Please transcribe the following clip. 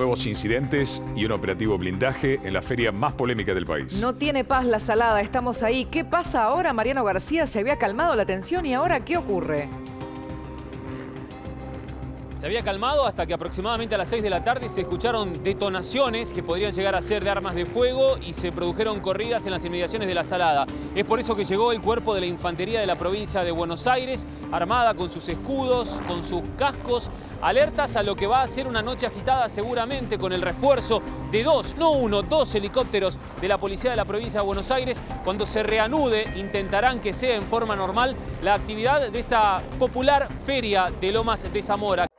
nuevos incidentes y un operativo blindaje en la feria más polémica del país. No tiene paz la salada, estamos ahí. ¿Qué pasa ahora? Mariano García se había calmado la tensión y ahora ¿qué ocurre? Se había calmado hasta que aproximadamente a las 6 de la tarde se escucharon detonaciones que podrían llegar a ser de armas de fuego y se produjeron corridas en las inmediaciones de la Salada. Es por eso que llegó el cuerpo de la Infantería de la provincia de Buenos Aires, armada con sus escudos, con sus cascos, alertas a lo que va a ser una noche agitada seguramente con el refuerzo de dos, no uno, dos helicópteros de la Policía de la provincia de Buenos Aires. Cuando se reanude intentarán que sea en forma normal la actividad de esta popular feria de Lomas de Zamora.